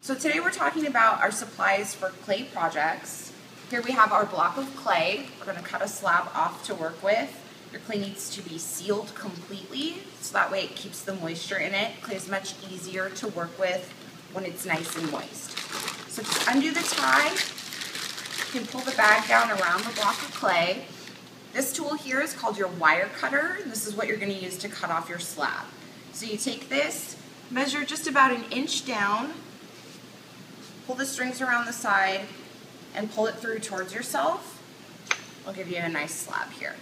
So today we're talking about our supplies for clay projects. Here we have our block of clay. We're going to cut a slab off to work with. Your clay needs to be sealed completely so that way it keeps the moisture in it. Clay is much easier to work with when it's nice and moist. So just undo the tie. You can pull the bag down around the block of clay. This tool here is called your wire cutter. This is what you're going to use to cut off your slab. So you take this, measure just about an inch down pull the strings around the side and pull it through towards yourself. I'll give you a nice slab here.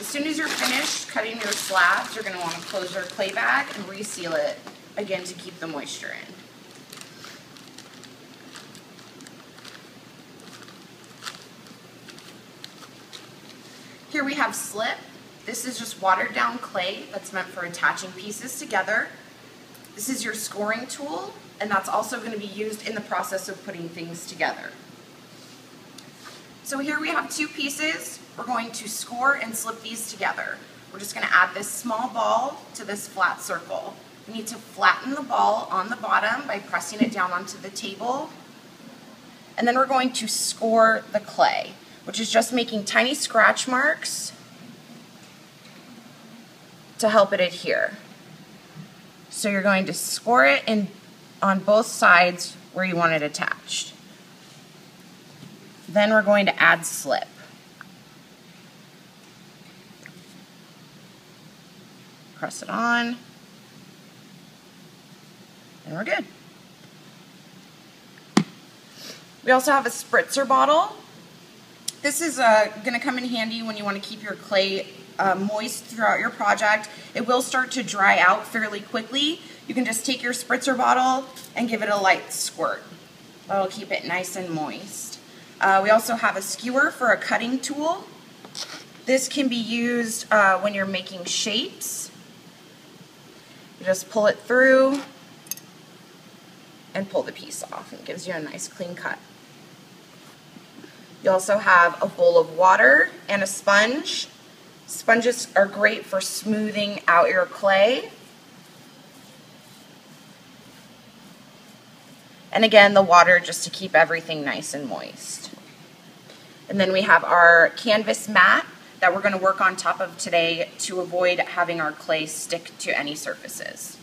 As soon as you're finished cutting your slabs, you're going to want to close your clay bag and reseal it again to keep the moisture in. Here we have slip. This is just watered down clay that's meant for attaching pieces together. This is your scoring tool, and that's also going to be used in the process of putting things together. So here we have two pieces. We're going to score and slip these together. We're just going to add this small ball to this flat circle. We need to flatten the ball on the bottom by pressing it down onto the table. And then we're going to score the clay, which is just making tiny scratch marks to help it adhere. So you're going to score it in on both sides where you want it attached. Then we're going to add slip. Press it on. And we're good. We also have a spritzer bottle. This is uh, going to come in handy when you want to keep your clay uh, moist throughout your project. It will start to dry out fairly quickly. You can just take your spritzer bottle and give it a light squirt. That'll keep it nice and moist. Uh, we also have a skewer for a cutting tool. This can be used uh, when you're making shapes. You just pull it through and pull the piece off. It gives you a nice clean cut. You also have a bowl of water and a sponge. Sponges are great for smoothing out your clay. And again, the water just to keep everything nice and moist. And then we have our canvas mat that we're going to work on top of today to avoid having our clay stick to any surfaces.